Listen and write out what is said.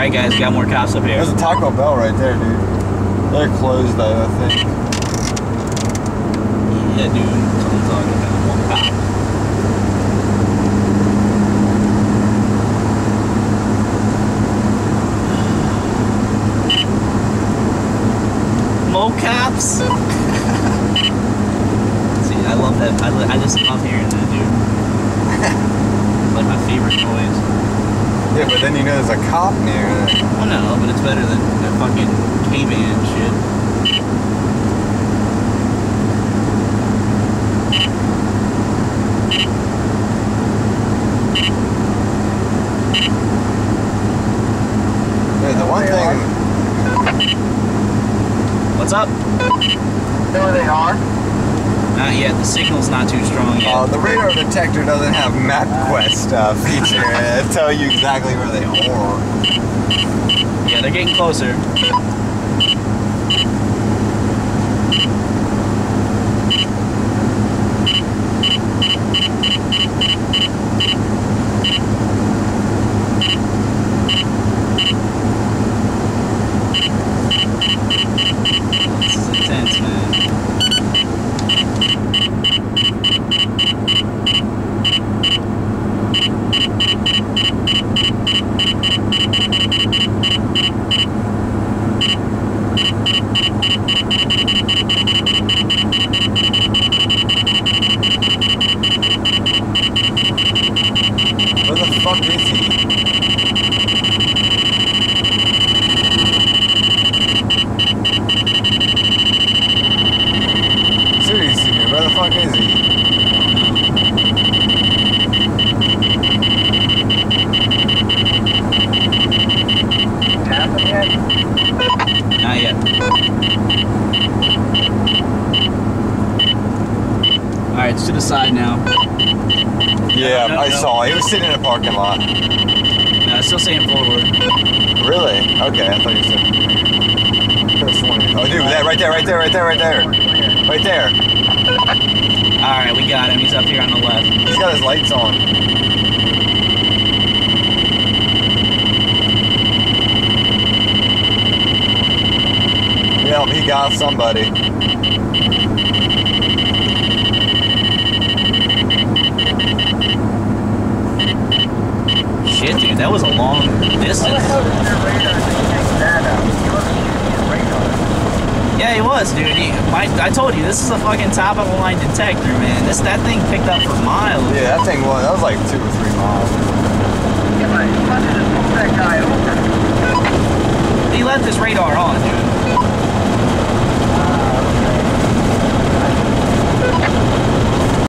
Alright, guys, got more cops up here. There's a Taco Bell right there, dude. They're closed though, I think. Yeah, dude. Talking about one cop. Mo cops. See, I love that. I, I just love hearing that, dude. it's like my favorite noise. Yeah, but then you know there's a cop near it. Well, no, but it's better than the fucking caveman shit. Yeah, the one thing. What's up? Know where they are? Not yet. The signal's not too strong yet. Uh, the radar detector doesn't have MapQuest uh, feature. It tell you exactly where they are. Yeah, they're getting closer. This is intense, man. Where the fuck is he? Seriously, dude, where the fuck is he? Tap them yet? Not yet. Alright, it's to the side now. Yeah, No, no, I no. saw. He was sitting in a parking lot. No, it's still saying forward. Really? Okay, I thought you said. Could've sworn you- Oh, dude, that right there, right there, right there, right there, right there. Alright, we got him. He's up here on the left. He's got his lights on. Yep, he got somebody. Shit, dude, that was a long distance. hell did your radar take that out? You wasn't shooting your radar. Yeah, he was, dude. He, my, I told you, this is a fucking top of the line detector, man. This that thing picked up for miles. Yeah, that thing was, that was like two or three miles.